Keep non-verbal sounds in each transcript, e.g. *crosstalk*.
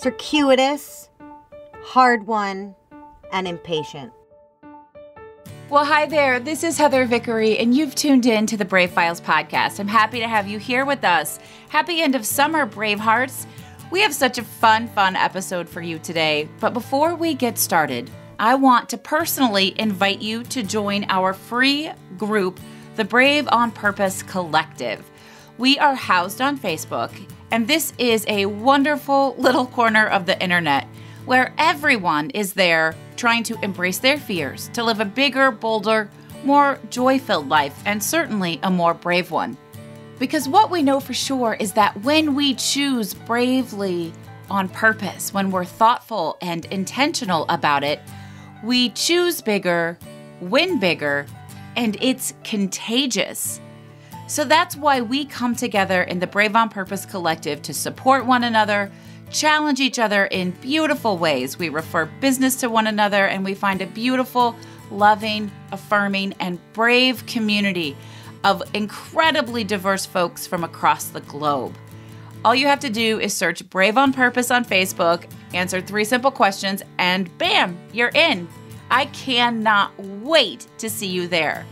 circuitous, hard won, and impatient. Well, hi there. This is Heather Vickery, and you've tuned in to the Brave Files podcast. I'm happy to have you here with us. Happy end of summer, Brave Hearts. We have such a fun, fun episode for you today. But before we get started, I want to personally invite you to join our free group, the Brave on Purpose Collective. We are housed on Facebook, and this is a wonderful little corner of the internet where everyone is there trying to embrace their fears, to live a bigger, bolder, more joy filled life, and certainly a more brave one. Because what we know for sure is that when we choose bravely on purpose, when we're thoughtful and intentional about it, we choose bigger, win bigger, and it's contagious. So that's why we come together in the Brave on Purpose Collective to support one another challenge each other in beautiful ways. We refer business to one another and we find a beautiful, loving, affirming, and brave community of incredibly diverse folks from across the globe. All you have to do is search Brave on Purpose on Facebook, answer three simple questions, and bam, you're in. I cannot wait to see you there.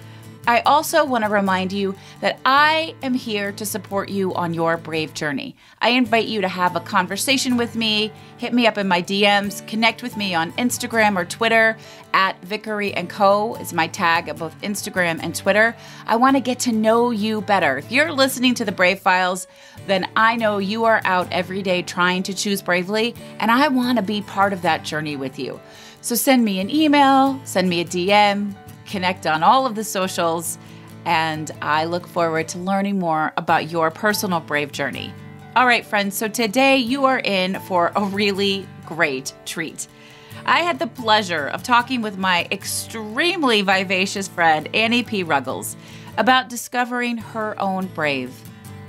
I also want to remind you that I am here to support you on your brave journey. I invite you to have a conversation with me, hit me up in my DMs, connect with me on Instagram or Twitter at Vickery and Co is my tag at both Instagram and Twitter. I want to get to know you better. If you're listening to the Brave Files, then I know you are out every day trying to choose bravely, and I want to be part of that journey with you. So send me an email, send me a DM, connect on all of the socials, and I look forward to learning more about your personal brave journey. All right, friends, so today you are in for a really great treat. I had the pleasure of talking with my extremely vivacious friend, Annie P. Ruggles, about discovering her own brave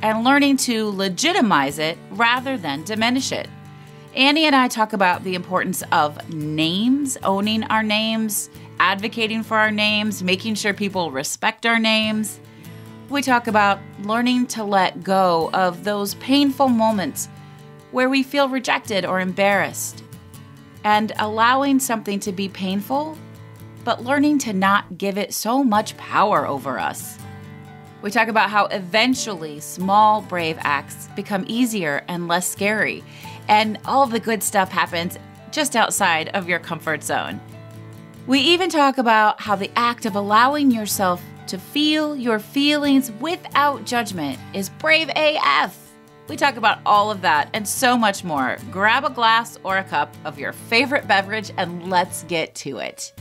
and learning to legitimize it rather than diminish it. Annie and I talk about the importance of names, owning our names, advocating for our names, making sure people respect our names. We talk about learning to let go of those painful moments where we feel rejected or embarrassed, and allowing something to be painful, but learning to not give it so much power over us. We talk about how eventually small, brave acts become easier and less scary, and all the good stuff happens just outside of your comfort zone. We even talk about how the act of allowing yourself to feel your feelings without judgment is brave AF. We talk about all of that and so much more. Grab a glass or a cup of your favorite beverage and let's get to it.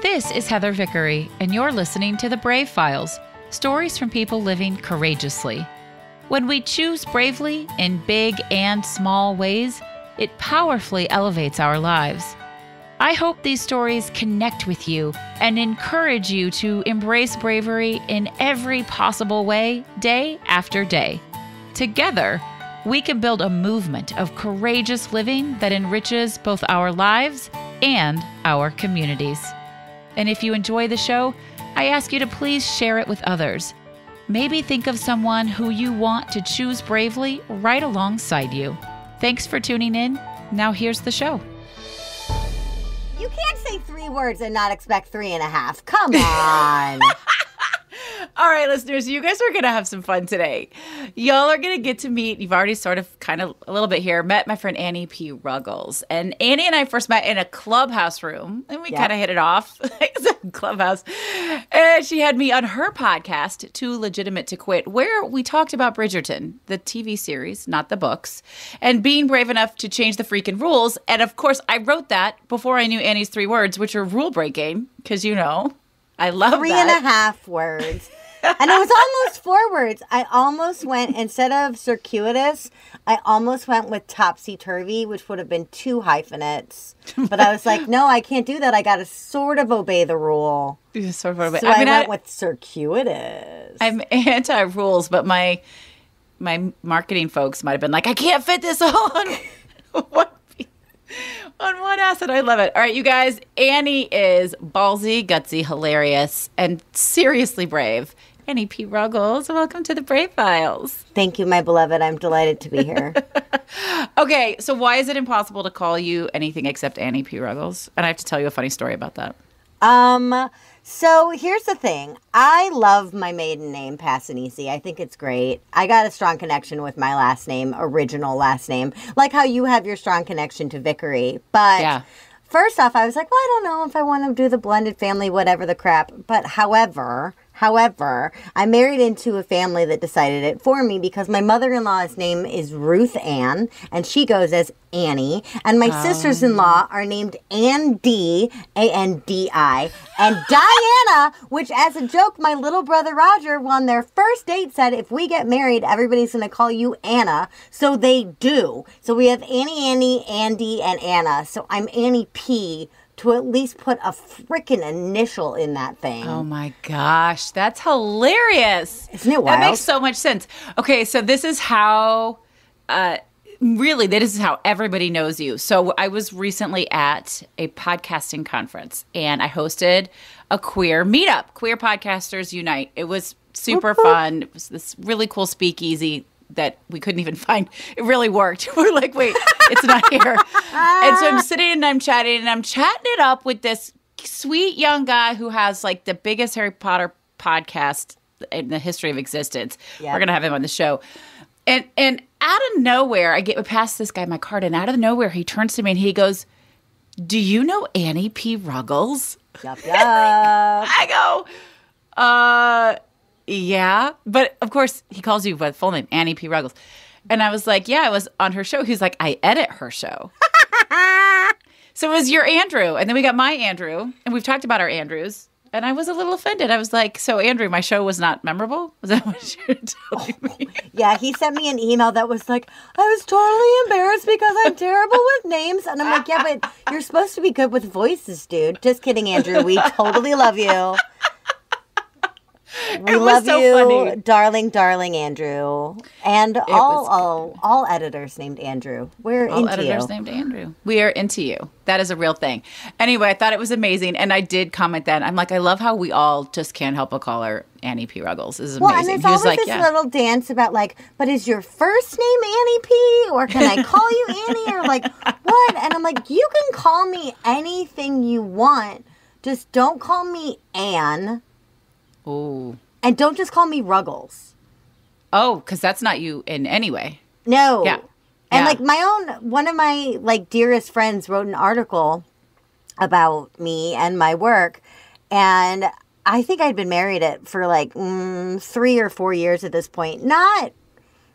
This is Heather Vickery, and you're listening to The Brave Files stories from people living courageously. When we choose bravely in big and small ways, it powerfully elevates our lives. I hope these stories connect with you and encourage you to embrace bravery in every possible way, day after day. Together, we can build a movement of courageous living that enriches both our lives and our communities. And if you enjoy the show, I ask you to please share it with others. Maybe think of someone who you want to choose bravely right alongside you. Thanks for tuning in. Now, here's the show. You can't say three words and not expect three and a half. Come on. *laughs* All right, listeners, you guys are going to have some fun today. Y'all are going to get to meet, you've already sort of kind of a little bit here, met my friend Annie P. Ruggles. And Annie and I first met in a clubhouse room, and we kind of hit it off. *laughs* clubhouse. And she had me on her podcast, Too Legitimate to Quit, where we talked about Bridgerton, the TV series, not the books, and being brave enough to change the freaking rules. And of course, I wrote that before I knew Annie's three words, which are rule breaking, because you know. I love three that. and a half words. and it was almost four words. I almost went instead of circuitous, I almost went with topsy turvy, which would have been two hyphenates. *laughs* But I was like, no, I can't do that. I got to sort of obey the rule. Sort of obey. So I, mean, I went I, with circuitous. I'm anti rules, but my my marketing folks might have been like, I can't fit this on *laughs* what *laughs* on one asset. I love it. All right, you guys. Annie is ballsy, gutsy, hilarious, and seriously brave. Annie P. Ruggles. Welcome to the Brave Files. Thank you, my beloved. I'm delighted to be here. *laughs* Okay, so why is it impossible to call you anything except Annie P. Ruggles? And I have to tell you a funny story about that. um, so here's the thing. I love my maiden name, Passanisi. I think it's great. I got a strong connection with my last name, original last name, like how you have your strong connection to Vickery. But Yeah. first off, I was like, well, I don't know if I want to do the blended family, whatever the crap. But however, however, I married into a family that decided it for me because my mother-in-law's name is Ruth Ann, and she goes as Annie, and my oh. sisters-in-law are named Ann D, A N D I, and *laughs* Diana, which as a joke, my little brother Roger, on their first date, said, if we get married, everybody's going to call you Anna. So they do. So we have Annie, Annie, Andy, and Anna. So I'm Annie P to at least put a freaking initial in that thing. Oh my gosh, that's hilarious. Isn't it wild? That makes so much sense. Okay, so this is how uh really this is how everybody knows you. So I was recently at a podcasting conference and I hosted a queer meetup, Queer Podcasters Unite. It was super fun. It was this really cool speakeasy that we couldn't even *laughs* find. It really worked. *laughs* We're like, wait, it's not here. and so I'm *laughs* sitting and I'm chatting and I'm chatting it up with this sweet young guy who has like the biggest Harry Potter podcast in the history of existence. Yep. We're gonna have him on the show. And and out of nowhere, I get past this guy my card, and out of nowhere he turns to me and he goes, Do you know Annie P. Ruggles? Yup, yup. I go, uh, yeah. But of course, he calls you by the full name, Annie P. Ruggles. And I was like, yeah, I was on her show. He's like, I edit her show. *laughs* so it was your Andrew. And then we got my Andrew. And we've talked about our Andrews. And I was a little offended. I was like, so Andrew, my show was not memorable? *laughs* Was that what you're telling oh, me? Yeah, he sent me an email that was like, I was totally embarrassed because I'm terrible with names. And I'm like, yeah, but you're supposed to be good with voices, dude. Just kidding, Andrew. We totally love you. *laughs* We It was love so you, funny. darling, darling Andrew. And all, all all editors named Andrew. We're All into editors you. named Andrew. We are into you. That is a real thing. Anyway, I thought it was amazing, and I did comment that I'm like, I love how we all just can't help but call her Annie P. Ruggles. This is amazing. Well, and there's he always like, this yeah. little dance about like, but is your first name Annie P? Or can I call you *laughs* Annie? Or like, what? And I'm like, you can call me anything you want. Just don't call me Anne. Ooh. And don't just call me Ruggles. Oh, because that's not you in any way. No. Yeah. And Yeah. like my own, one of my like dearest friends wrote an article about me and my work. And I think I'd been married it for like mm, three or four years at this point. Not,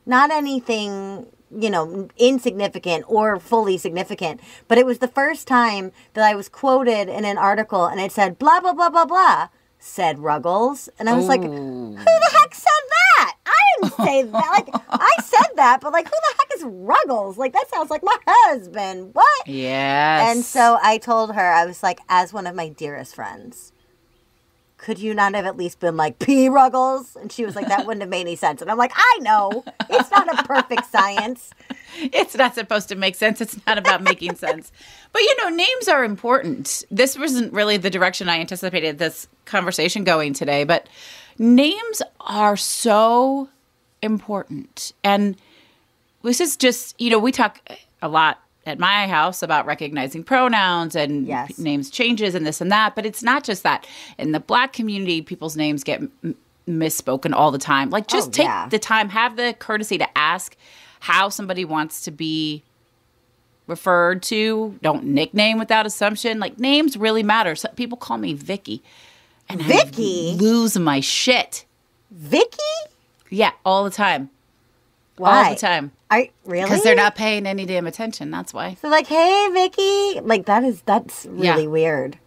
not anything, you know, insignificant or fully significant. But it was the first time that I was quoted in an article and it said, blah, blah, blah, blah, blah, said Ruggles. And I was like, who the heck said that? I didn't say that. *laughs* Like, I said that, but like, who the heck is Ruggles? Like, that sounds like my husband. What? Yes. And so I told her, I was like, as one of my dearest friends, could you not have at least been like P Ruggles? And she was like, that wouldn't have made any sense. And I'm like, I know. It's not a perfect science. *laughs* it's not supposed to make sense. It's not about making sense. But you know, names are important. This wasn't really the direction I anticipated this conversation going today, but names are so important. And this is just, you know, we talk a lot at my house about recognizing pronouns and Yes. names changes and this and that, but it's not just that. In the black community, people's names get m- misspoken all the time. Like just Oh, take yeah. the time, have the courtesy to ask how somebody wants to be referred to. Don't nickname without assumption. Like names really matter. So people call me Vicky. And Vicky? I lose my shit. Vicky? Yeah, all the time. Why? All the time. Are, really? Because they're not paying any damn attention. That's why. So like, hey, Vicky. Like, that is, that's really Yeah. weird.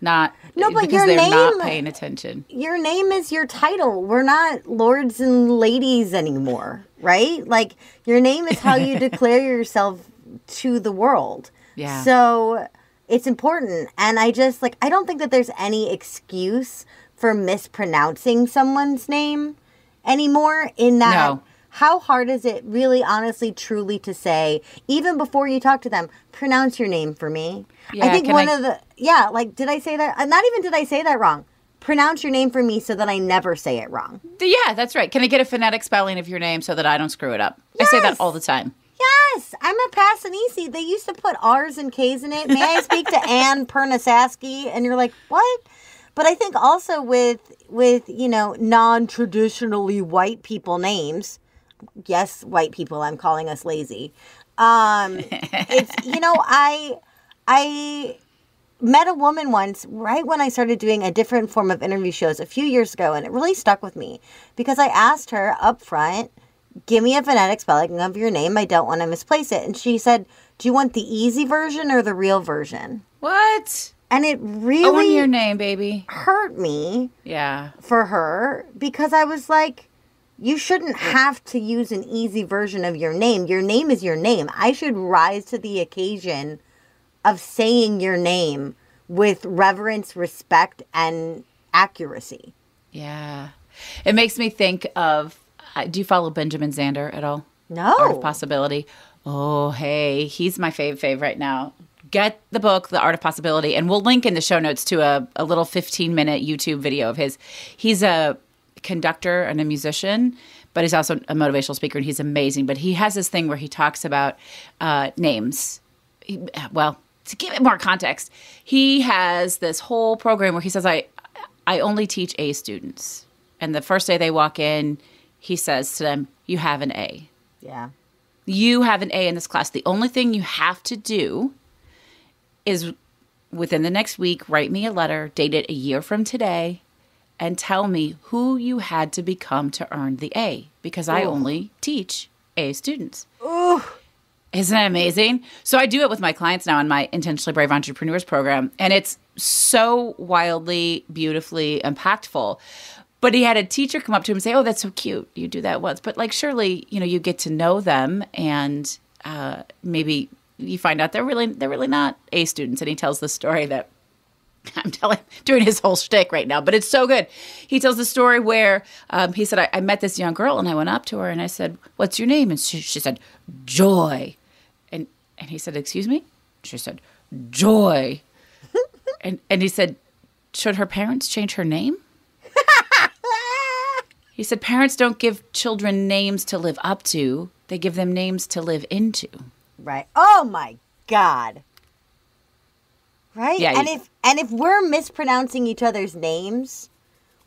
Not No, but because your they're not name- paying attention. your name is your title. We're not lords and ladies anymore, right? Like your name is how you *laughs* declare yourself to the world. Yeah. So it's important. And I just like I don't think that there's any excuse for mispronouncing someone's name anymore in that No. How hard is it really honestly truly to say even before you talk to them pronounce your name for me yeah, i think one I- of the yeah like did i say that uh, not even did i say that wrong pronounce your name for me so that I never say it wrong. Yeah, that's right. Can I get a phonetic spelling of your name so that I don't screw it up? I say that all the time. Yes, I'm a Passanisi. They used to put R's and K's in it. May I speak to *laughs* Anne Pernasaski? And you're like, what? But I think also with with you know non-traditionally white people names, yes, white people. I'm calling us lazy. Um, it's *laughs* you know I I met a woman once right when I started doing a different form of interview shows a few years ago, and it really stuck with me because I asked her up front, "Give me a phonetic spelling of your name. I don't want to misplace it." And she said, "Do you want the easy version or the real version?" What? And it Own really your name, baby. hurt me Yeah. for her because I was like, you shouldn't have to use an easy version of your name. Your name is your name. I should rise to the occasion of saying your name with reverence, respect, and accuracy. Yeah. It makes me think of uh, do you follow Benjamin Zander at all? No. Art of Possibility. Oh, hey, he's my fave fave right now. Get the book, The Art of Possibility, and we'll link in the show notes to a, a little 15 minute YouTube video of his. He's a conductor and a musician, but he's also a motivational speaker, and he's amazing. But he has this thing where he talks about uh, names. He, well, to give it more context, he has this whole program where he says, I, I only teach A students. And the first day they walk in, he says to them, You have an A Yeah. you have an A in this class. The only thing you have to do is within the next week, write me a letter dated a year from today and tell me who you had to become to earn the A because I only teach A students. Isn't that amazing? So I do it with my clients now in my Intentionally Brave Entrepreneurs program, and it's so wildly, beautifully impactful. But he had a teacher come up to him and say, "Oh, that's so cute. You do that once." But like, surely, you know, you get to know them, and uh, maybe you find out they're really they're really not A students. And he tells the story that *laughs* I'm telling, doing his whole shtick right now, but it's so good. He tells the story where um, he said, I, I met this young girl and I went up to her and I said, What's your name? And she, she said, Joy. And, and he said, Excuse me? She said, Joy. *laughs* and, and he said, Should her parents change her name? *laughs* He said, Parents don't give children names to live up to, they give them names to live into. Right. Oh my God. Right? Yeah, and you- if and if we're mispronouncing each other's names,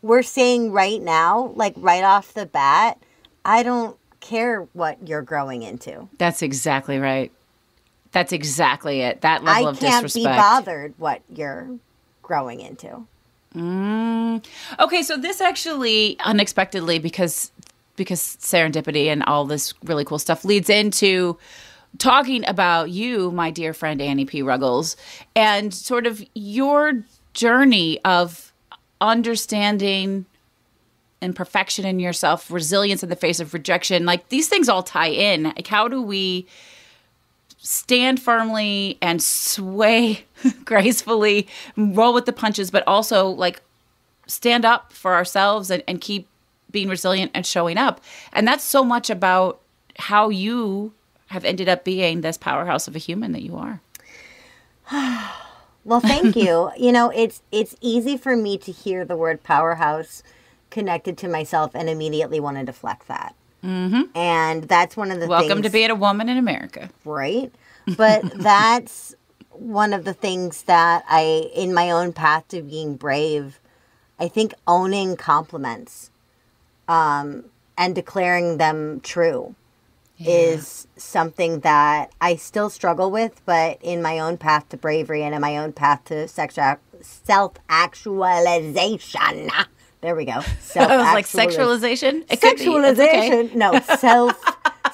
we're saying right now, like right off the bat, I don't care what you're growing into. That's exactly right. That's exactly it. That level I of can't disrespect. be bothered what you're growing into. Mm. Okay, so this actually unexpectedly because because serendipity and all this really cool stuff leads into talking about you, my dear friend Annie P. Ruggles, and sort of your journey of understanding imperfection in yourself, resilience in the face of rejection. Like these things all tie in. Like how do we stand firmly and sway *laughs* gracefully, roll with the punches, but also like stand up for ourselves and, and keep being resilient and showing up. And that's so much about how you have ended up being this powerhouse of a human that you are. *sighs* Well, thank you. *laughs* you know, it's it's easy for me to hear the word powerhouse connected to myself and immediately want to deflect that. Mm-hmm. And that's one of the Welcome to things- being a woman in America. right? *laughs* But that's one of the things that I, in my own path to being brave, I think owning compliments um, and declaring them true is something that I still struggle with, but in my own path to bravery and in my own path to sexual self actualization. *laughs* There we go. *laughs* I was like sexualization. It be. Okay. Sexualization. No, self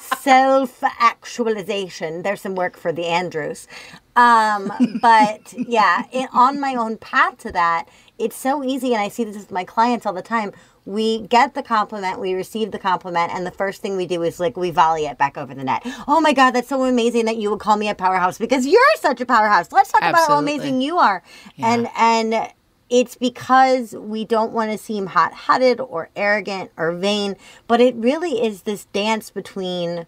*laughs* self actualization. There's some work for the Andrews. Um, but yeah, in, on my own path to that, it's so easy, and I see this with my clients all the time. We get the compliment, we receive the compliment, and the first thing we do is like we volley it back over the net. Oh my God, that's so amazing that you would call me a powerhouse because you're such a powerhouse. Let's talk about how amazing you are. And and it's because we don't want to seem hot-headed or arrogant or vain, but it really is this dance between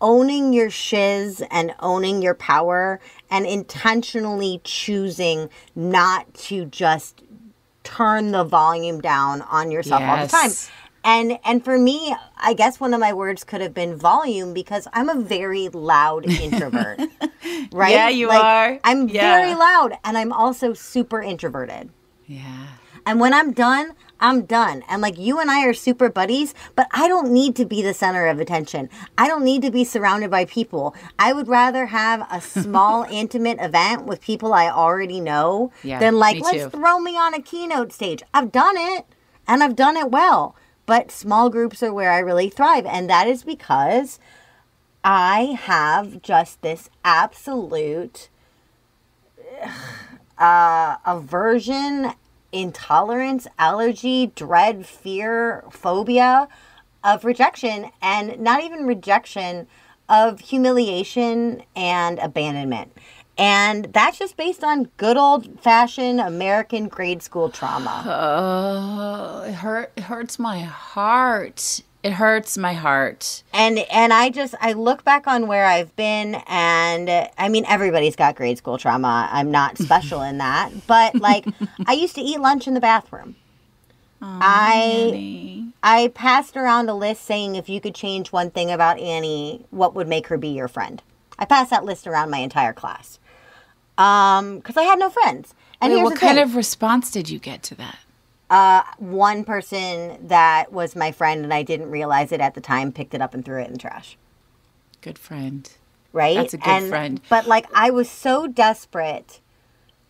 owning your shiz and owning your power and intentionally choosing not to just turn the volume down on yourself all the time. And and for me, I guess one of my words could have been volume because I'm a very loud *laughs* introvert. right? Yeah, you are. I'm Yeah. very loud and I'm also super introverted. Yeah. And when I'm done, I'm done. And like you and I are super buddies, but I don't need to be the center of attention. I don't need to be surrounded by people. I would rather have a *laughs* small, intimate event with people I already know Yeah, than like, let's too. throw me on a keynote stage. I've done it and I've done it well. But small groups are where I really thrive. And that is because I have just this absolute *sighs* uh, aversion, intolerance, allergy, dread, fear, phobia of rejection, and not even rejection, of humiliation and abandonment. And that's just based on good old fashioned American grade school trauma. Oh, it hurt. It hurts my heart. It hurts my heart. and and I just I look back on where I've been and I mean everybody's got grade school trauma. I'm not *laughs* special in that, but like I used to eat lunch in the bathroom. I Annie. I passed around a list saying if you could change one thing about Annie, what would make her be your friend? I passed that list around my entire class. Um, because I had no friends. And Wait, what kind thing. of response did you get to that? Uh, one person that was my friend and I didn't realize it at the time picked it up and threw it in the trash. Good friend. right? That's a good And- friend. But like I was so desperate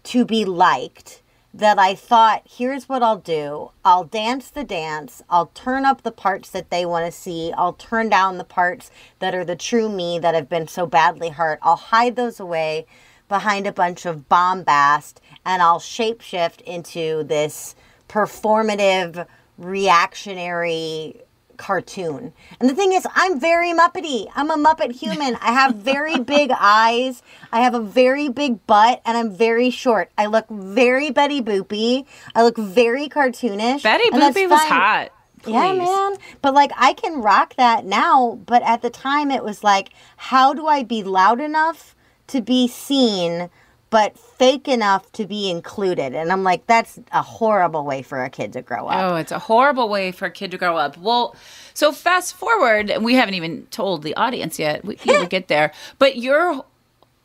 to be liked that I thought, here's what I'll do. I'll dance the dance. I'll turn up the parts that they want to see. I'll turn down the parts that are the true me that have been so badly hurt. I'll hide those away behind a bunch of bombast and I'll shapeshift into this performative reactionary cartoon. And the thing is, I'm very Muppety. I'm a Muppet human. I have very *laughs* big eyes. I have a very big butt, and I'm very short. I look very Betty Boopy. I look very cartoonish. Betty Boopy was hot. Yeah, man. But like, I can rock that now. But at the time, it was like, how do I be loud enough to be seen, but fake enough to be included? And I'm like, that's a horrible way for a kid to grow up. Oh, it's a horrible way for a kid to grow up. Well, so fast forward, and we haven't even told the audience yet. We, we'll *laughs* get there, but you're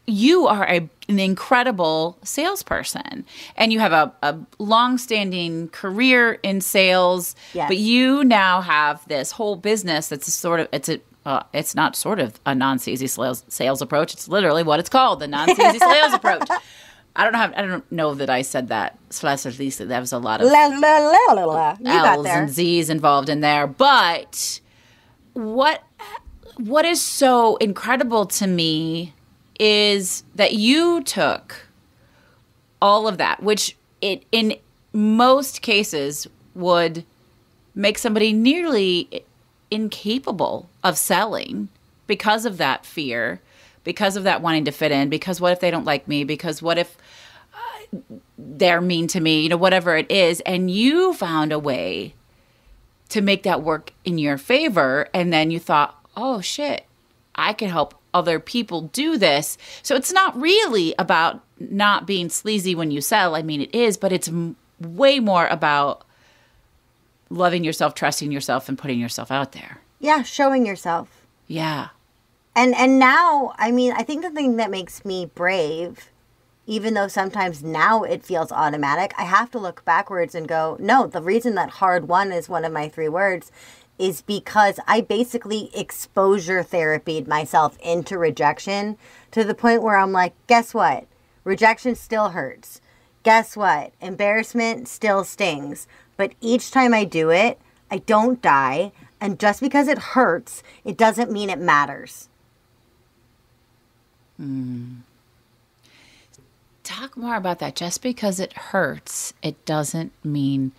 you are a, an incredible salesperson, and you have a, a long-standing career in sales. Yes. But you now have this whole business that's sort of it's a uh, it's not sort of a non-CZ sales sales approach. It's literally what it's called, the non-CZ *laughs* sales approach. I don't know. How, I don't know that I said that. Slash, at least that was a lot of La, la, la, la, la. You got L's and Z's involved in there. But what what is so incredible to me is that you took all of that, which it in most cases would make somebody nearly incapable of selling because of that fear, because of that wanting to fit in, because what if they don't like me? Because what if uh, they're mean to me, you know, whatever it is. And you found a way to make that work in your favor. And then you thought, oh shit, I can help other people do this. So it's not really about not being sleazy when you sell. I mean, it is, but it's way more about loving yourself, trusting yourself, and putting yourself out there. Yeah, showing yourself. Yeah. And and now, I mean, I think the thing that makes me brave, even though sometimes now it feels automatic, I have to look backwards and go, no, the reason that hard won is one of my three words is because I basically exposure therapied myself into rejection to the point where I'm like, guess what? Rejection still hurts. Guess what? Embarrassment still stings. But each time I do it, I don't die. And just because it hurts, it doesn't mean it matters. Talk more about that. Just because it hurts, it doesn't mean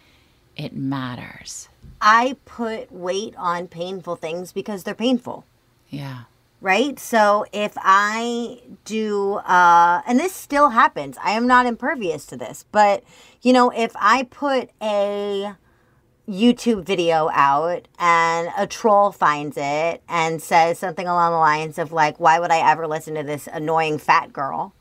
it matters. I put weight on painful things because they're painful. Yeah. right? So if I do, uh, and this still happens, I am not impervious to this, but you know, if I put a YouTube video out and a troll finds it and says something along the lines of like, why would I ever listen to this annoying fat girl?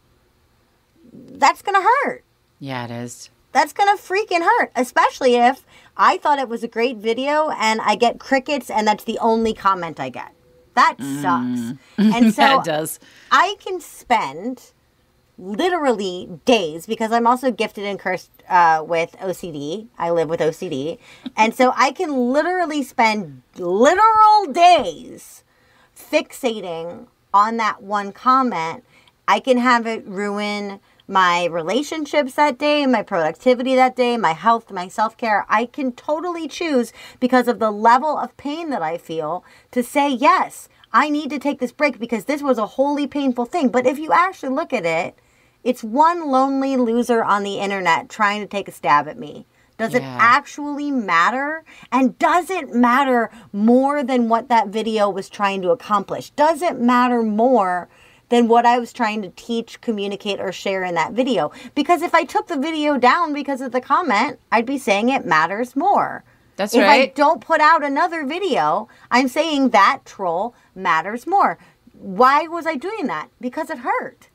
That's gonna hurt. Yeah, it is. that's going to freaking hurt, especially if I thought it was a great video and I get crickets and that's the only comment I get. That sucks. Mm-hmm. And *laughs* so that does. I can spend literally days because I'm also gifted and cursed uh, with OCD. I live with OCD. And so I can literally spend literal days fixating on that one comment. I can have it ruin my relationships that day, my productivity that day, my health, my self care. I can totally choose because of the level of pain that I feel to say, yes, I need to take this break because this was a wholly painful thing. But if you actually look at it, it's one lonely loser on the internet trying to take a stab at me. Does it actually matter? And does it matter more than what that video was trying to accomplish? Does it matter more than what I was trying to teach, communicate, or share in that video? Because if I took the video down because of the comment, I'd be saying it matters more. That's if I don't put out another video, I'm saying that troll matters more. Why was I doing that? Because it hurt.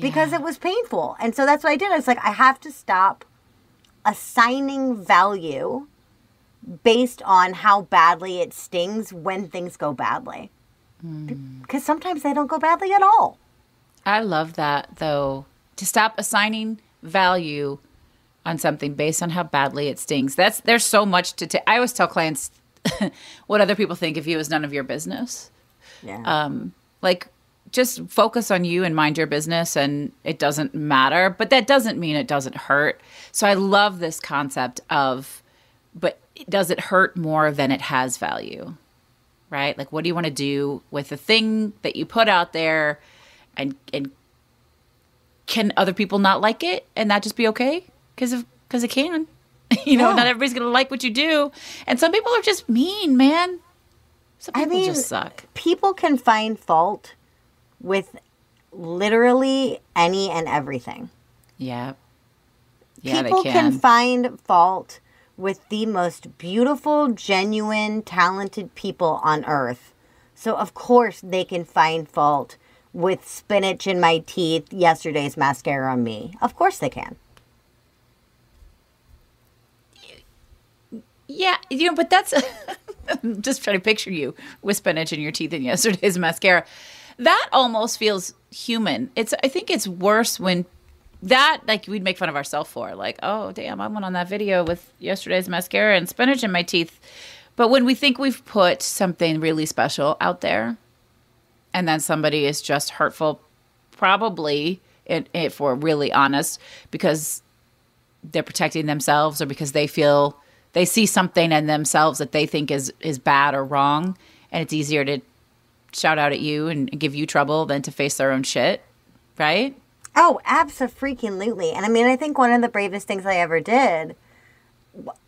Because Yeah. it was painful. And so that's what I did. I was like, I have to stop assigning value based on how badly it stings when things go badly. Hmm. Because sometimes they don't go badly at all. I love that though. To stop assigning value on something based on how badly it stings. That's there's so much to I always tell clients *laughs* what other people think of you is none of your business. Yeah. Um like just focus on you and mind your business and it doesn't matter, but that doesn't mean it doesn't hurt. So I love this concept of but does it hurt more than it has value? Right? Like what do you want to do with the thing that you put out there and and can other people not like it and that just be okay? Cuz of cuz it can. *laughs* you know, Yeah. not everybody's going to like what you do. And some people are just mean, man. Some I people mean, just suck. people can find fault with literally any and everything. Yeah. Yeah, people they can. can. find fault with the most beautiful, genuine, talented people on earth. So of course they can find fault with spinach in my teeth, yesterday's mascara on me. Of course they can. yeah, you know, but that's *laughs* I'm just trying to picture you with spinach in your teeth and yesterday's mascara. That almost feels human. It's I think it's worse when that like we'd make fun of ourselves for like oh damn i went on that video with yesterday's mascara and spinach in my teeth but when we think we've put something really special out there and then somebody is just hurtful probably if we're really honest because they're protecting themselves or because they feel they see something in themselves that they think is is bad or wrong and it's easier to shout out at you and give you trouble than to face their own shit right Oh, absolutely. And I mean, I think one of the bravest things I ever did,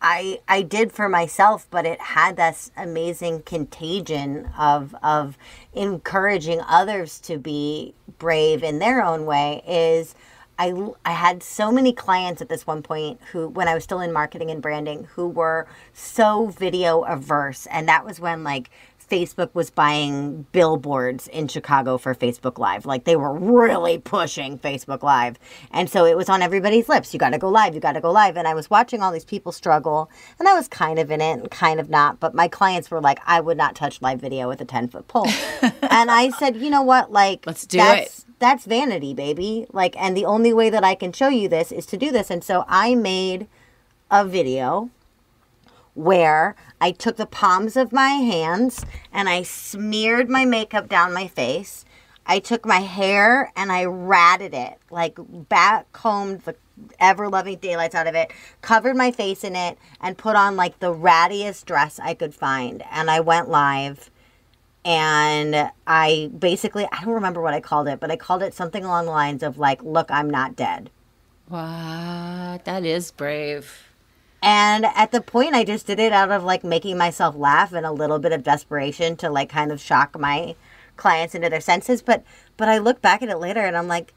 I I did for myself, but it had this amazing contagion of of encouraging others to be brave in their own way. Is I I had so many clients at this one point who, when I was still in marketing and branding, who were so video averse, and that was when like Facebook was buying billboards in Chicago for Facebook Live. Like they were really pushing Facebook Live. And so it was on everybody's lips. You got to go live. You got to go live. And I was watching all these people struggle. And I was kind of in it and kind of not. But my clients were like, I would not touch live video with a 10 foot pole. *laughs* and I said, you know what? Like, Let's do that's, it. That's vanity, baby. Like, and the only way that I can show you this is to do this. And so I made a video where I took the palms of my hands and I smeared my makeup down my face. I took my hair and I ratted it, like back combed the ever loving daylights out of it, covered my face in it, and put on like the rattiest dress I could find. And I went live and I basically, I don't remember what I called it, but I called it something along the lines of like, look, I'm not dead. What? That is brave. And at the point, I just did it out of like making myself laugh and a little bit of desperation to like kind of shock my clients into their senses. But but I look back at it later and I'm like,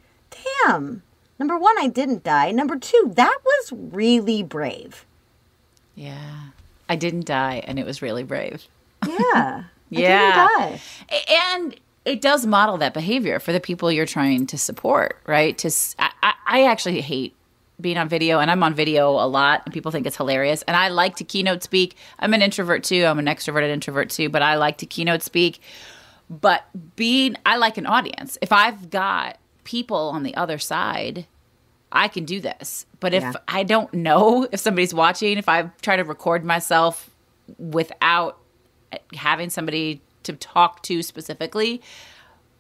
damn. Number one, I didn't die. Number two, that was really brave. Yeah. I didn't die, and it was really brave. Yeah. Yeah. *laughs* I didn't die. And it does model that behavior for the people you're trying to support, right? To I, I actually hate being on video and I'm on video a lot and people think it's hilarious and I like to keynote speak. I'm an introvert too. I'm an extroverted introvert too, but I like to keynote speak. But being I like an audience. If I've got people on the other side, I can do this. But if Yeah. I don't know *laughs* if somebody's watching, if I try to record myself without having somebody to talk to specifically,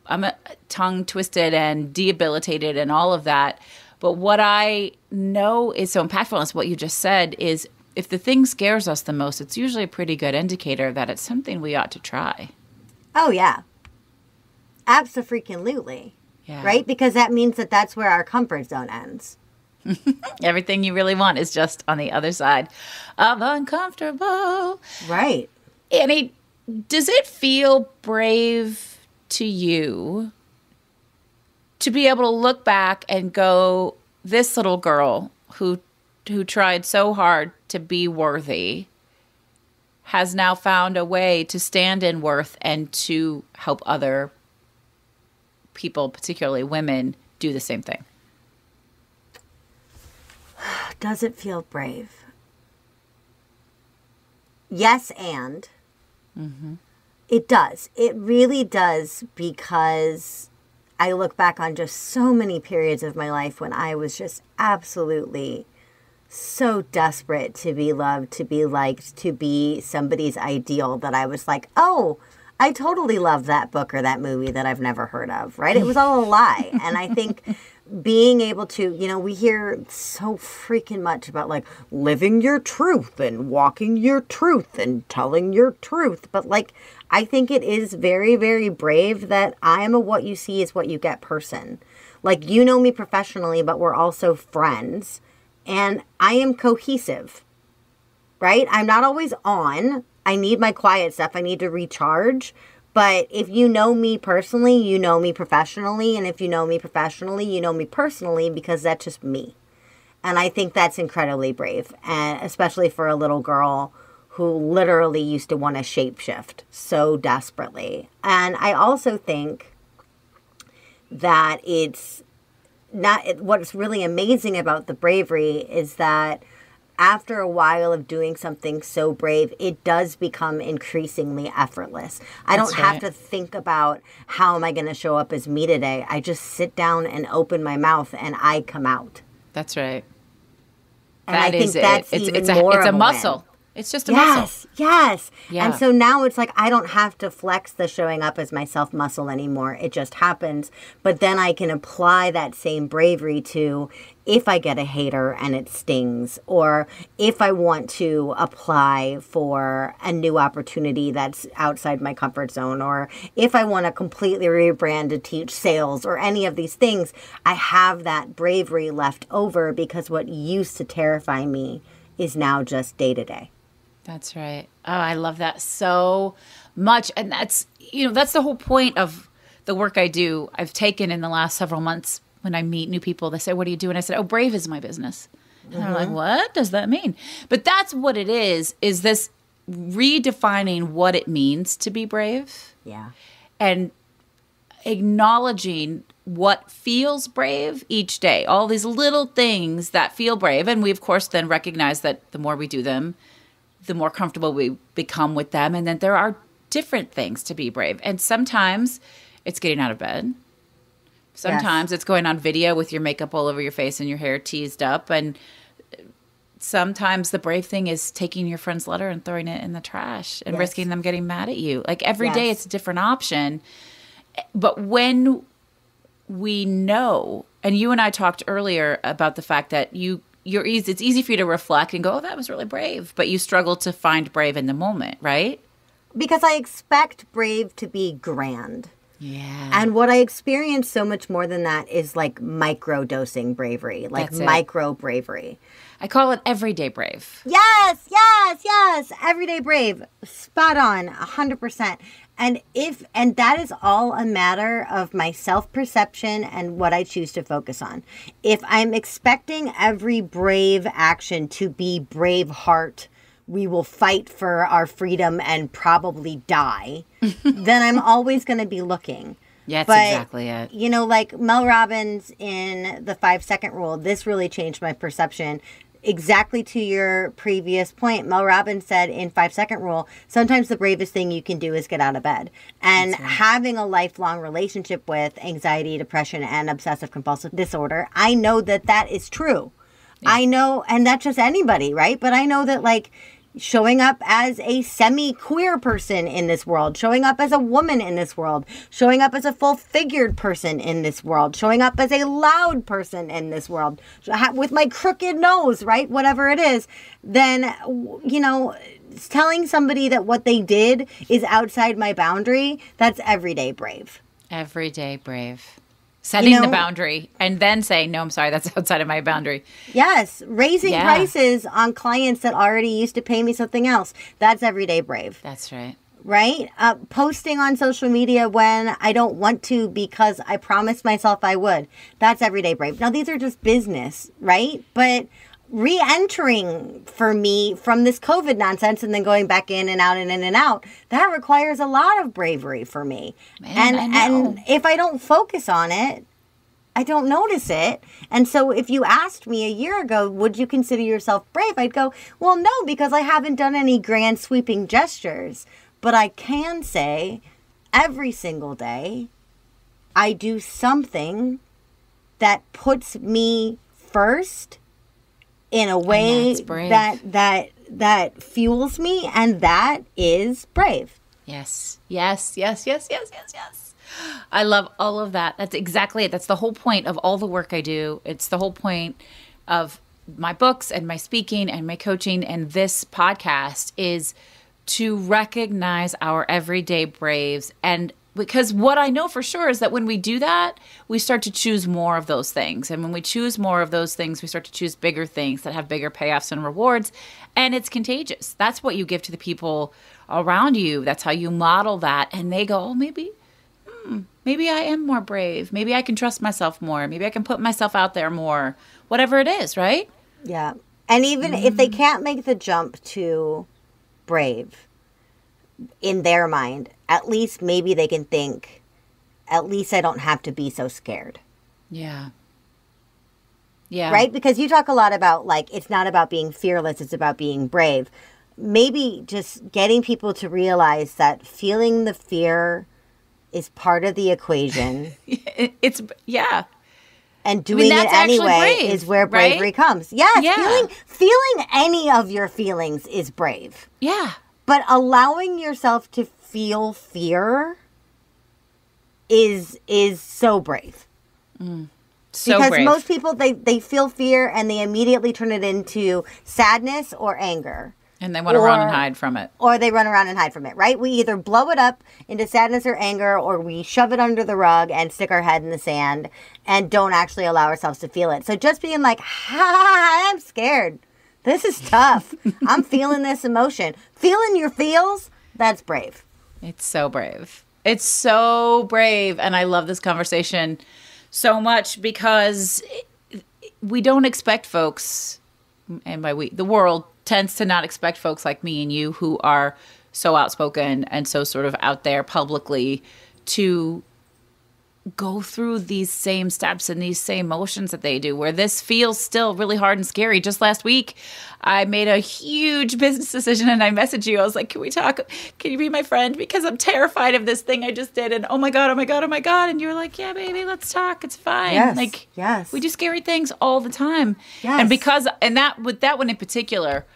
I'm a, tongue twisted and debilitated and all of that. But what I know is so impactful, is what you just said, is if the thing scares us the most, it's usually a pretty good indicator that it's something we ought to try. Oh yeah. Absolutely. Yeah. Right? Because that means that that's where our comfort zone ends. *laughs* Everything you really want is just on the other side of uncomfortable. Right. Annie, does it feel brave to you to be able to look back and go, this little girl who who tried so hard to be worthy has now found a way to stand in worth and to help other people, particularly women, do the same thing? *sighs* Does it feel brave? Yes, and mm-hmm. it does. It really does because I look back on just so many periods of my life when I was just absolutely so desperate to be loved, to be liked, to be somebody's ideal that I was like, oh, I totally love that book or that movie that I've never heard of, right? It was all a lie. and I think being able to, you know, we hear so freaking much about like living your truth and walking your truth and telling your truth. But like, I think it is very, very brave that I am a what you see is what you get person. Like, you know me professionally, but we're also friends. And I am cohesive right? I'm not always on. I need my quiet stuff. I need to recharge. But if you know me personally, you know me professionally. And if you know me professionally, you know me personally because that's just me. And I think that's incredibly brave, and especially for a little girl who literally used to want to shapeshift so desperately. And I also think that it's not what's really amazing about the bravery is that after a while of doing something so brave, it does become increasingly effortless. I That's don't have to think about how am I going to show up as me today. I just sit down and open my mouth and I come out. That's right. And I That think is that's it. It's, even it's a, more it's a of win. Muscle. It's just a muscle. Yes, yes. Yeah. And so now it's like I don't have to flex the showing up as myself muscle anymore. It just happens. But then I can apply that same bravery to if I get a hater and it stings, or if I want to apply for a new opportunity that's outside my comfort zone, or if I want to completely rebrand to teach sales or any of these things, I have that bravery left over because what used to terrify me is now just day to day. That's right. Oh, I love that so much. And that's, you know, that's the whole point of the work I do. I've taken in the last several months when I meet new people, they say, What do you do? And I said, Oh, brave is my business. And they're like, mm-hmm. What does that mean? But that's what it is, is this redefining what it means to be brave Yeah. and acknowledging what feels brave each day all these little things that feel brave and we of course then recognize that the more we do them the more comfortable we become with them and then there are different things to be brave. And sometimes it's getting out of bed. Sometimes it's going on video with your makeup all over your face and your hair teased up and sometimes the brave thing is taking your friend's letter and throwing it in the trash and Yes. risking them getting mad at you. Like every day Yes. it's a different option. But when we know and you and I talked earlier about the fact that you you're easy it's easy for you to reflect and go oh that was really brave but you struggle to find brave in the moment right Because I expect brave to be grand. yeah And what I experience so much more than that is like micro dosing bravery, like micro bravery. i call it everyday brave Yes, yes, yes. Everyday brave. Spot on, 100%. And if and that is all a matter of my self-perception and what I choose to focus on. If I'm expecting every brave action to be Braveheart, we will fight for our freedom and probably die, *laughs* then I'm always going to be looking. Yeah, that's But, exactly it. You know, like Mel Robbins in the five second rule, this really changed my perception. Exactly to your previous point, Mel Robbins said in five second rule, sometimes the bravest thing you can do is get out of bed. And having a lifelong relationship with anxiety, depression, and obsessive compulsive disorder, I know that that is true. I know, and that's just anybody, right? But I know that like showing up as a semi queer person in this world, showing up as a woman in this world, showing up as a full figured person in this world, showing up as a loud person in this world, with my crooked nose, right? Whatever it is, then, you know, telling somebody that what they did is outside my boundary, that's everyday brave. Everyday brave. Setting the know- boundary and then saying, no, I'm sorry, that's *laughs* outside of my boundary. Yes, raising Yeah. prices on clients that already used to pay me something else. That's everyday brave. That's right. right? Uh, posting on social media when I don't want to because I promised myself I would. That's everyday brave. Now, these are just business, right? But re entering for me from this COVID nonsense and then going back in and out and in and out, that requires a lot of bravery for me. Man, and, and if I don't focus on it, I don't notice it. And so if you asked me a year ago, would you consider yourself brave? I'd go, well, no, because I haven't done any grand sweeping gestures. But I can say every single day, I do something that puts me first in a way that that that fuels me and that is brave. Yes, yes, yes, yes, yes, yes, yes. I love all of that. That's exactly it. That's the whole point of all the work I do. It's the whole point of my books and my speaking and my coaching and this podcast is to recognize our everyday braves and because what I know for sure is that when we do that, we start to choose more of those things. And when we choose more of those things, we start to choose bigger things that have bigger payoffs and rewards. And it's contagious. That's what you give to the people around you. That's how you model that. And they go, oh, maybe, hmm, maybe I am more brave. Maybe I can trust myself more. Maybe I can put myself out there more. Whatever it is, right? Yeah. And even if Mm. they can't make the jump to brave in their mind, at least maybe they can think, at least I don't have to be so scared. Yeah. Yeah. Right? Because you talk a lot about like, it's not about being fearless, it's about being brave. Maybe just getting people to realize that feeling the fear is part of the equation *laughs* it's, yeah. and doing it that's actually anyway brave, is where right? bravery comes. Yes, Yeah. feeling feeling any of your feelings is brave. Yeah. But allowing yourself to feel fear is is so brave. Mm. So because brave. most people they they feel fear and they immediately turn it into sadness or anger. and they want to run and hide from it. Or they run around and hide from it, right? We either blow it up into sadness or anger, or we shove it under the rug and stick our head in the sand and don't actually allow ourselves to feel it. So just being like, ha I'm scared. This is tough. I'm feeling this emotion. Feeling your feels, that's brave. It's so brave. It's so brave. And I love this conversation so much because we don't expect folks, and by we, the world tends to not expect folks like me and you who are so outspoken and so sort of out there publicly to go through these same steps and these same motions that they do where this feels still really hard and scary. Just last week i made a huge *laughs* business decision and i messaged you. I was like can we talk? Can you be my friend? Because i'm terrified of this thing i just did. And oh my god oh my god oh my god. And you were like yeah baby let's talk. It's fine. Yes, like yes. we do scary things all the time. Yes. and because and that with that one in particular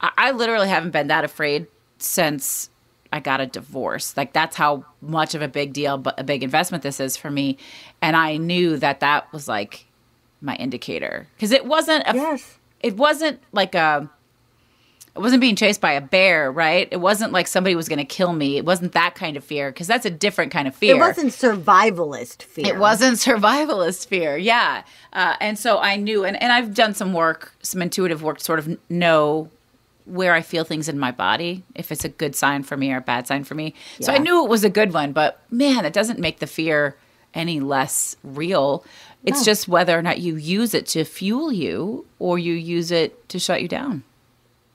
I, I literally haven't been that afraid since I got a divorce. Like that's how much of a big deal, but a big investment this is for me. And I knew that that was like my indicator because it wasn't a, Yes. it wasn't like a, it wasn't being chased by a bear, right? It wasn't like somebody was going to kill me. It wasn't that kind of fear because that's a different kind of fear. It wasn't survivalist fear. It wasn't survivalist fear, yeah. Uh, and so I knew, and, and I've done some work, some intuitive work sort of know where I feel things in my body, if it's a good sign for me or a bad sign for me. So I knew it was a good one, but man, it doesn't make the fear any less real. It's just whether or not you use it to fuel you or you use it to shut you down.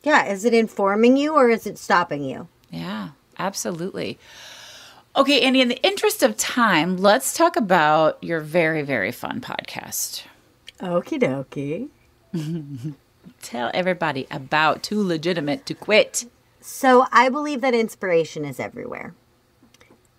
Yeah, is it informing you or is it stopping you? Yeah, absolutely. Okay, Annie, in the interest of time, let's talk about your very, very fun podcast. Okie dokie. *laughs* Tell everybody about Too Legitimate to Quit. So I believe that inspiration is everywhere.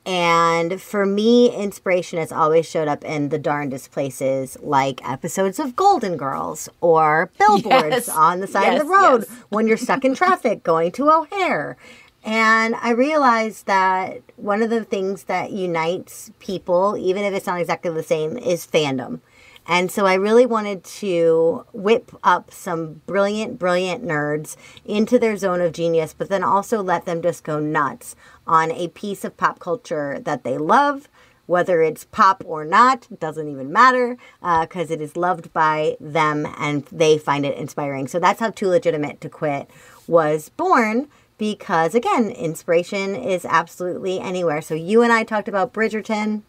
And for me, inspiration has always showed up in the darndest places, like episodes of Golden Girls or billboards Yes. on the side of the road yes. when you're stuck in traffic *laughs* going to O'Hare. And I realized that one of the things that unites people, even if it's not exactly the same, is fandom. And so I really wanted to whip up some brilliant, brilliant nerds into their zone of genius, but then also let them just go nuts on a piece of pop culture that they love, whether it's pop or not, doesn't even matter, uh, because it is loved by them and they find it inspiring. So that's how Too Legitimate to Quit was born. Because again, inspiration is absolutely anywhere. So you and I talked about Bridgerton.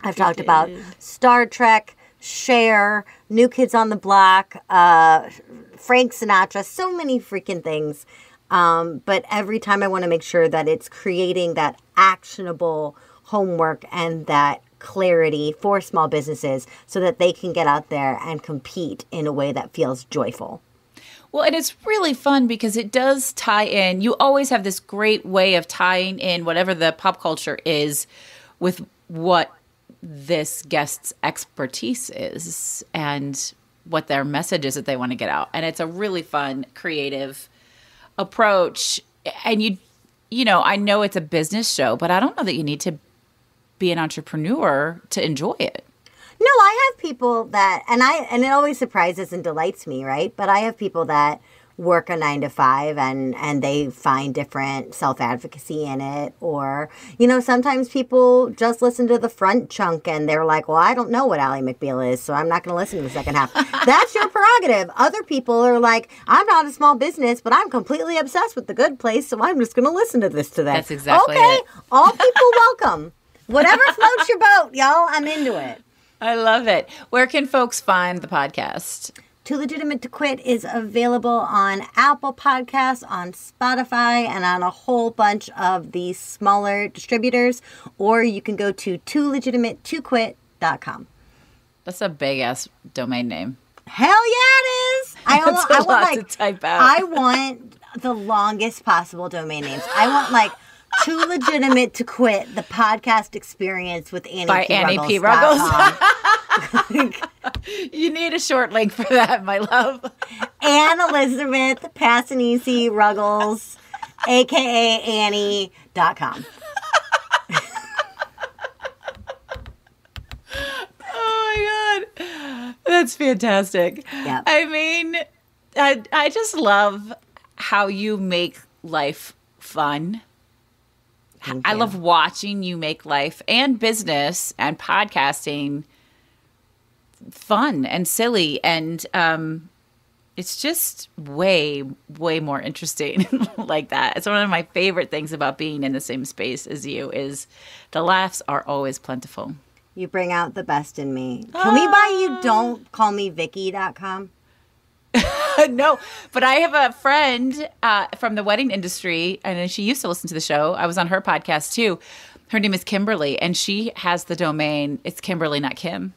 I've talked about Star Trek, Cher, New Kids on the Block, uh, Frank Sinatra, so many freaking things. Um, but every time I want to make sure that it's creating that actionable homework and that clarity for small businesses so that they can get out there and compete in a way that feels joyful. Well, and it's really fun because it does tie in. You always have this great way of tying in whatever the pop culture is with what this guest's expertise is and what their message is that they want to get out. And it's a really fun, creative approach. And you, you know, I know it's a business show, but I don't know that you need to be an entrepreneur to enjoy it. No, I have people that, and I, and it always surprises and delights me, right? But I have people that work a nine to five and and they find different self advocacy in it, or you know, sometimes people just listen to the front chunk and they're like, well, I don't know what Ally McBeal is, so I'm not going to listen to the second half. *laughs* That's your prerogative. Other people are like, I'm not a small business, but I'm completely obsessed with the Good Place, so I'm just going to listen to this today. That's exactly okay. it. All people *laughs* welcome. Whatever floats your boat, y'all. I'm into it. I love it. Where can folks find the podcast? Too Legitimate to Quit is available on Apple Podcasts, on Spotify, and on a whole bunch of the smaller distributors. Or you can go to toolegitimate2quit.com. That's a big ass domain name. Hell yeah, it is! I, *laughs* That's I want like to type out. I want the longest possible domain names. I want like too legitimate to quit the podcast experience with Annie By P. Annie P. Ruggles Ruggles. dot com. *laughs* You need a short link for that, my love. Anne Elizabeth Passanisi Ruggles, aka Annie.com. Oh my god. That's fantastic. Yep. I mean, I I just love how you make life fun. I love watching you make life and business and podcasting fun and silly and um it's just way way more interesting *laughs* like that. It's one of my favorite things about being in the same space as you is the laughs are always plentiful. You bring out the best in me. Can we buy you don't call me Vicky.com? *laughs* no, but I have a friend uh, from the wedding industry, and she used to listen to the show. I was on her podcast too. Her name is Kimberly, and she has the domain. It's Kimberly, not Kim.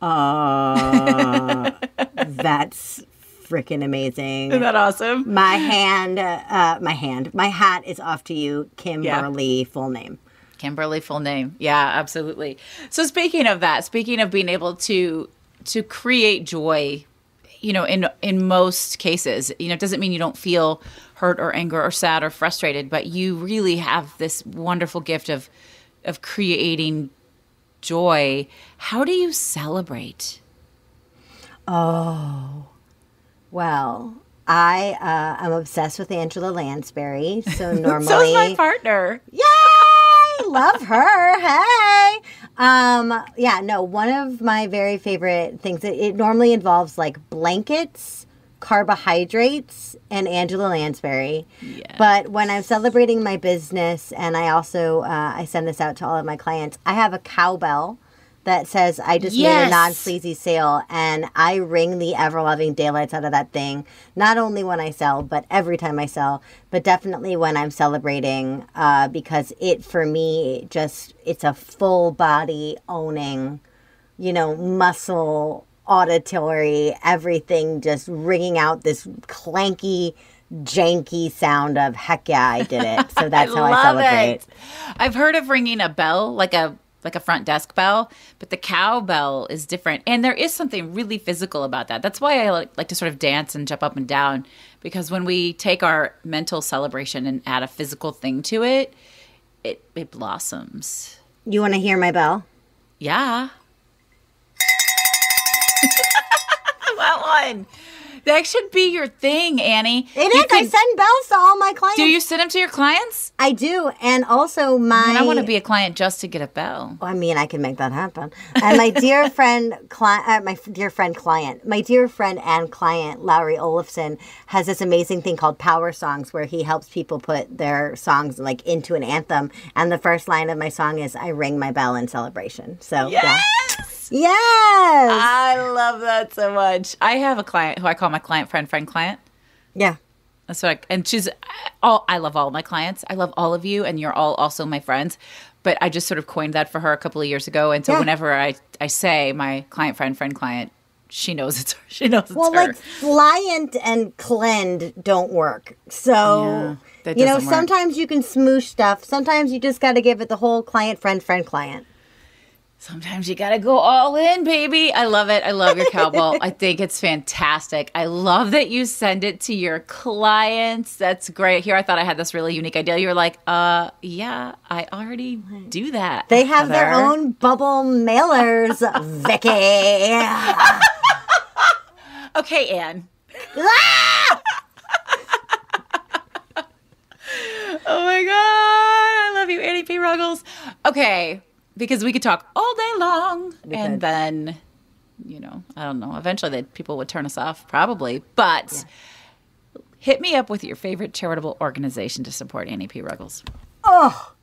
Uh, *laughs* that's freaking amazing. Isn't that awesome? My hand, uh, my hand, my hat is off to you, Kimberly, full name. Kimberly, full name. Yeah, absolutely. So speaking of that, speaking of being able to to create joy, you know, in in most cases, you know, it doesn't mean you don't feel hurt or anger or sad or frustrated, but you really have this wonderful gift of of creating joy. How do you celebrate? Oh, well, I uh, am obsessed with Angela Lansbury, so normally *laughs* So is my partner. Yay! *laughs* Love her. Hey. Um, yeah, no, one of my very favorite things, it, it normally involves like blankets, carbohydrates, and Angela Lansbury. But when I'm celebrating my business, and I also, uh, I send this out to all of my clients, I have a cowbell that says I just made a non sleazy sale and I wring the ever loving daylights out of that thing. Not only when I sell, but every time I sell, but definitely when I'm celebrating, uh, because it for me just it's a full body owning, you know, muscle, auditory, everything just ringing out this clanky, janky sound of heck yeah, I did it. So *laughs* that's how I celebrate. it. I've heard of ringing a bell, like a like a front desk bell, but the cowbell is different, and there is something really physical about that. That's why I like, like to sort of dance and jump up and down, because when we take our mental celebration and add a physical thing to it, it it blossoms. You want to hear my bell? Yeah. That. That should be your thing, Annie. It You is. I send bells to all my clients. do you send them to your clients? I do, and also my. And I want to be a client just to get a bell. I mean, I can make that happen. And my dear *laughs* friend, cli- uh, my dear friend client, my dear friend and client, Lowry Olafson, has this amazing thing called Power Songs, where he helps people put their songs like into an anthem. And the first line of my song is "I ring my bell in celebration." So yeah, Yes! yes, I love that so much. I have a client who I call my client friend, friend client. yeah. That's what I, and she's all, I love all my clients. I love all of you and you're all also my friends. But I just sort of coined that for her a couple of years ago. And so Yeah. whenever I, I say my client friend, friend client, she knows it's her. *laughs* She knows it's Well, like client and Clend don't work. So, Yeah, you know, work. sometimes you can smoosh stuff. Sometimes you just got to give it the whole client, friend, friend, client. Sometimes you got to go all in, baby. I love it. I love your cowbell. I *laughs* think it's fantastic. I love that you send it to your clients. That's great. Here, I thought I had this really unique idea. You were like, uh, yeah, I already do that. They have their own bubble mailers, Vicky. *laughs* Okay, Anne. Ah! *laughs* Oh my God. I love you, Annie P. Ruggles. Okay, because we could talk all day long. and then, you know, I don't know. Eventually, that people would turn us off, probably. But hit me up with your favorite charitable organization to support Annie P. Ruggles. Oh,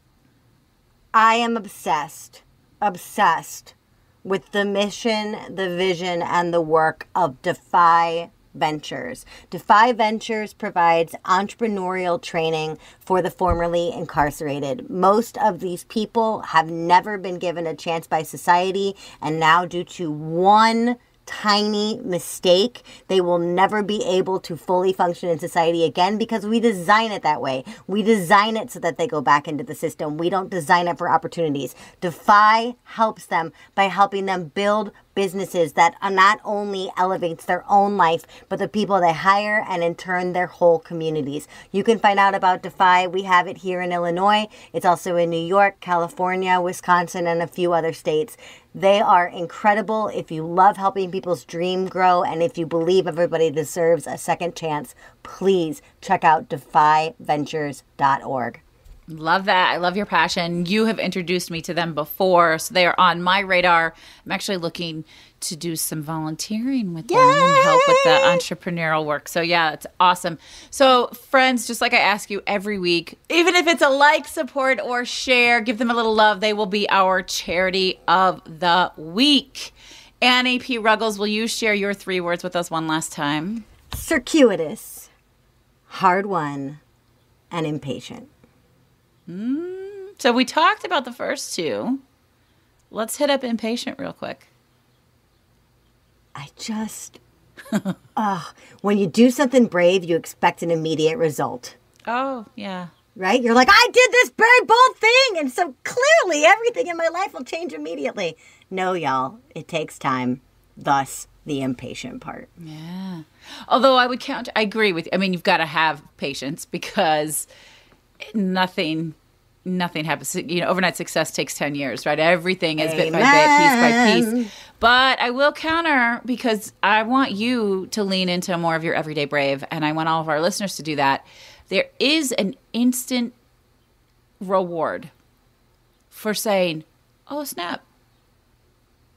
I am obsessed, obsessed with the mission, the vision, and the work of Defy Ventures. Defy Ventures provides entrepreneurial training for the formerly incarcerated. Most of these people have never been given a chance by society, and now, due to one tiny mistake, they will never be able to fully function in society again because we design it that way. We design it so that they go back into the system. We don't design it for opportunities. Defy helps them by helping them build businesses that not only elevates their own life, but the people they hire and in turn their whole communities. You can find out about Defy. We have it here in Illinois. It's also in New York, California, Wisconsin, and a few other states. They are incredible. If you love helping people's dream grow and if you believe everybody deserves a second chance, please check out defyventures.org. Love that. I love your passion. You have introduced me to them before, so they are on my radar. I'm actually looking to do some volunteering with them and help with the entrepreneurial work. So, yeah, it's awesome. So, friends, just like I ask you every week, even if it's a like, support, or share, give them a little love. They will be our charity of the week. Annie P. Ruggles, will you share your three words with us one last time? Circuitous, hard won, and impatient. So, we talked about the first two. Let's hit up impatient real quick. I just, *laughs* ah, when you do something brave, you expect an immediate result, Oh, yeah. right? You're like, I did this very bold thing, and so clearly everything in my life will change immediately. No, y'all, it takes time. Thus, the impatient part. Yeah. Although I would count, I agree with you. I mean, you've got to have patience because nothing, nothing happens. You know, overnight success takes 10 years, right? Everything is bit by bit, piece by piece. But I will counter because I want you to lean into more of your everyday brave. And I want all of our listeners to do that. There is an instant reward for saying, oh, snap,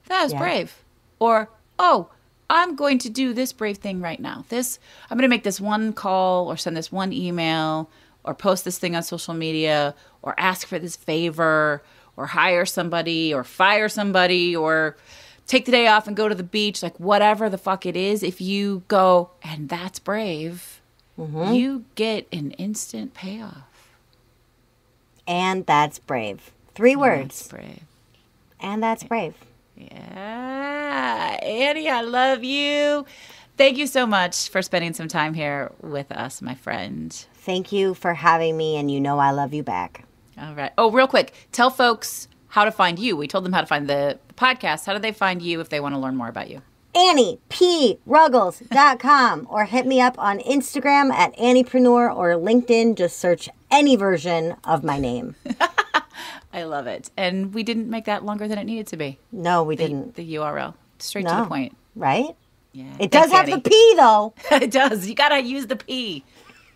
that was Yeah. brave. Or, oh, I'm going to do this brave thing right now. This, I'm going to make this one call or send this one email or post this thing on social media or ask for this favor or hire somebody or fire somebody or take the day off and go to the beach, like whatever the fuck it is, if you go and that's brave, Mm-hmm. you get an instant payoff. And that's brave. Three That's words. brave. And that's brave. Yeah. Annie, I love you. Thank you so much for spending some time here with us, my friend. Thank you for having me, and you know I love you back. All right. Oh, real quick, tell folks how to find you. We told them how to find the podcast. How do they find you if they want to learn more about you? AnniePRuggles.com or hit me up on Instagram at Anniepreneur or LinkedIn. Just search any version of my name. *laughs* I love it. And we didn't make that longer than it needed to be. No, we The, didn't. the URL. Straight to the point. Right? Yeah. It does have Annie. the P though. *laughs* it does. You got to use the P.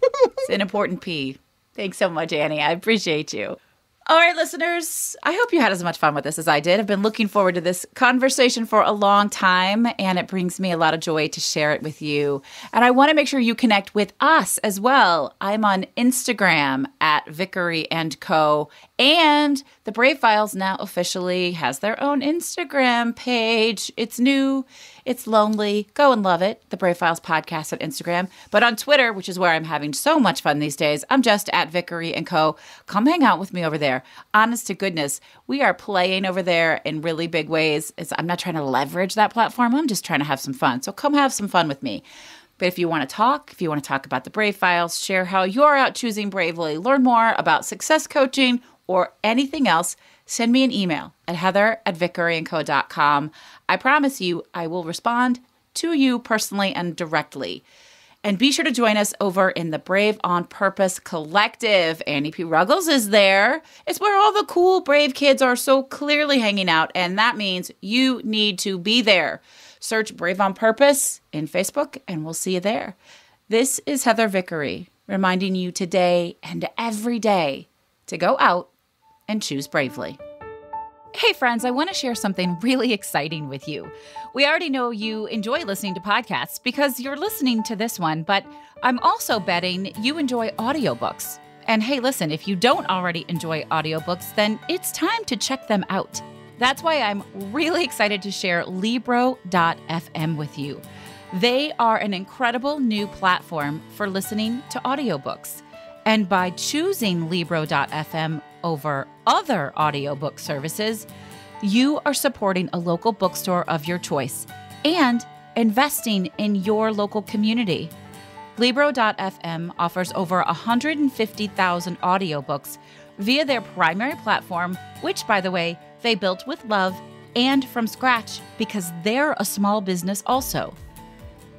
it's an important P. Thanks so much, Annie. I appreciate you. All right, listeners, I hope you had as much fun with this as I did. I've been looking forward to this conversation for a long time, and it brings me a lot of joy to share it with you. And I want to make sure you connect with us as well. I'm on Instagram at Vickery and Co. And the Brave Files now officially has their own Instagram page. It's new, it's lonely. Go and love it. The Brave Files podcast on Instagram. But on Twitter, which is where I'm having so much fun these days, I'm just at Vickery and Co. Come hang out with me over there. Honest to goodness, we are playing over there in really big ways. It's, I'm not trying to leverage that platform. I'm just trying to have some fun. So come have some fun with me. But if you want to talk, if you want to talk about the Brave Files, share how you're out choosing bravely, learn more about success coaching or anything else, send me an email at heather at vickeryandco.com. I promise you, I will respond to you personally and directly. And be sure to join us over in the Brave on Purpose Collective. Annie P. Ruggles is there. It's where all the cool, brave kids are so clearly hanging out, and that means you need to be there. Search Brave on Purpose in Facebook, and we'll see you there. This is Heather Vickery reminding you today and every day to go out and choose bravely. Hey, friends, I want to share something *laughs* really exciting with you. We already know you enjoy listening to podcasts because you're listening to this one, but I'm also betting you enjoy audiobooks. And hey, listen, if you don't already enjoy audiobooks, then it's time to check them out. That's why I'm really excited to share Libro.fm with you. They are an incredible new platform for listening to audiobooks. And by choosing Libro.fm over other audiobook services, you are supporting a local bookstore of your choice and investing in your local community. Libro.fm offers over 150,000 audiobooks via their primary platform, which, by the way, they built with love and from scratch because they're a small business also.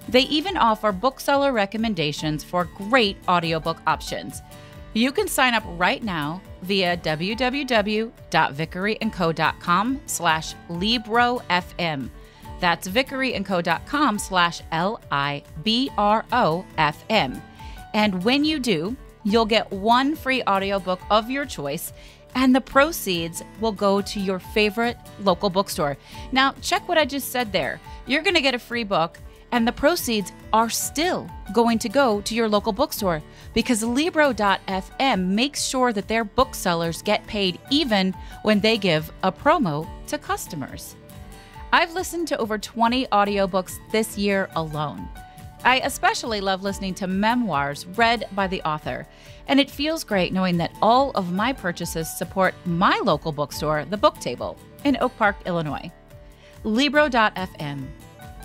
They even offer bookseller recommendations for great audiobook options. You can sign up right now via www.vickeryandco.com slash librofm. That's vickeryandco.com slash L-I-B-R-O-F-M. And when you do, you'll get one free audiobook of your choice and the proceeds will go to your favorite local bookstore. Now, check what I just said there. You're going to get a free book and the proceeds are still going to go to your local bookstore because Libro.fm makes sure that their booksellers get paid even when they give a promo to customers. I've listened to over 20 audiobooks this year alone. I especially love listening to memoirs read by the author, and it feels great knowing that all of my purchases support my local bookstore, The Book Table, in Oak Park, Illinois. Libro.fm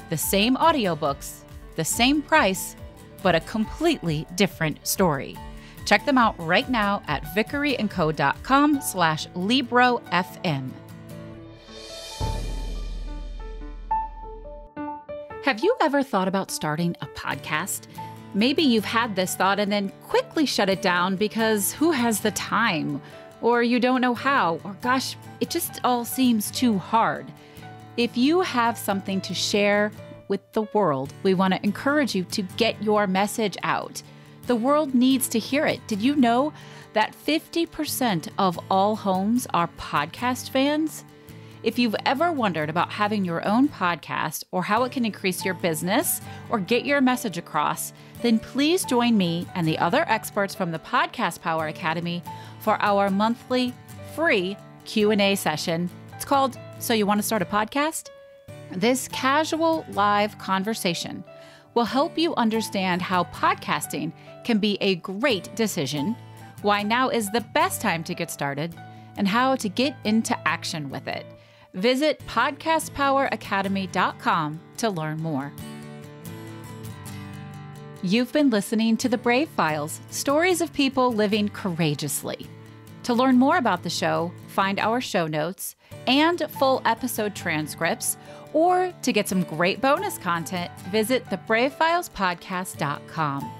the same audiobooks, the same price, but a completely different story. Check them out right now at vickeryandco.com slash librofm. Have you ever thought about starting a podcast? Maybe you've had this thought and then quickly shut it down because who has the time? Or you don't know how, or gosh, it just all seems too hard. If you have something to share with the world, we want to encourage you to get your message out. The world needs to hear it. Did you know that 50% of all homes are podcast fans? If you've ever wondered about having your own podcast or how it can increase your business or get your message across, then please join me and the other experts from the Podcast Power Academy for our monthly free Q&A session. It's called So You Want to Start a Podcast? This casual live conversation will help you understand how podcasting can be a great decision, why now is the best time to get started, and how to get into action with it. Visit podcastpoweracademy.com to learn more. You've been listening to The Brave Files stories of people living courageously. To learn more about the show, find our show notes and full episode transcripts, or to get some great bonus content, visit thebravefilespodcast.com.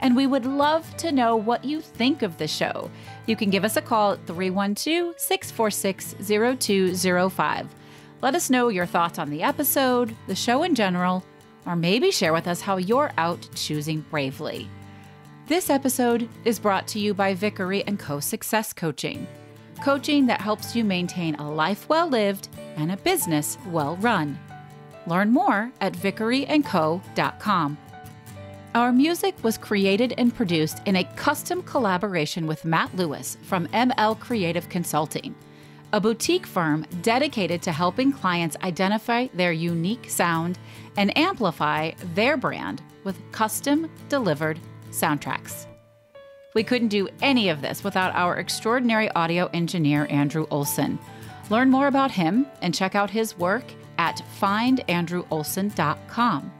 And we would love to know what you think of the show. You can give us a call at 312 646 0205. Let us know your thoughts on the episode, the show in general, or maybe share with us how you're out choosing bravely. This episode is brought to you by Vickery and Co Success Coaching, coaching that helps you maintain a life well lived and a business well run. Learn more at vickeryandco.com. Our music was created and produced in a custom collaboration with Matt Lewis from ML Creative Consulting, a boutique firm dedicated to helping clients identify their unique sound and amplify their brand with custom delivered soundtracks. We couldn't do any of this without our extraordinary audio engineer, Andrew Olson. Learn more about him and check out his work at findandrewolson.com.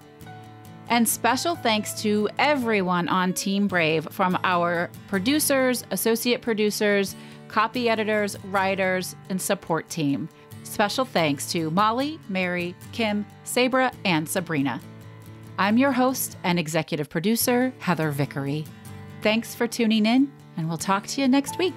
And special thanks to everyone on Team Brave from our producers, associate producers, copy editors, writers, and support team. Special thanks to Molly, Mary, Kim, Sabra, and Sabrina. I'm your host and executive producer, Heather Vickery. Thanks for tuning in, and we'll talk to you next week.